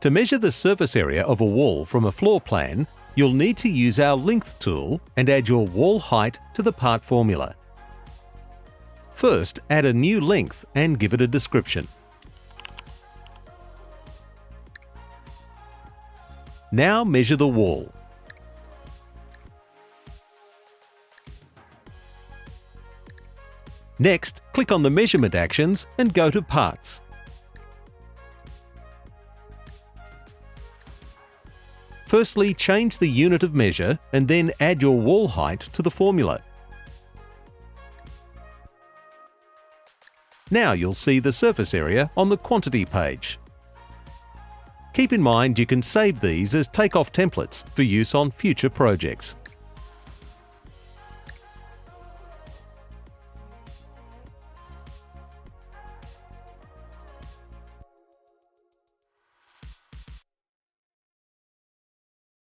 To measure the surface area of a wall from a floor plan, you'll need to use our length tool and add your wall height to the part formula. First, add a new length and give it a description. Now measure the wall. Next, click on the measurement actions and go to Parts. Firstly, change the unit of measure and then add your wall height to the formula. Now you'll see the surface area on the quantity page. Keep in mind you can save these as take-off templates for use on future projects.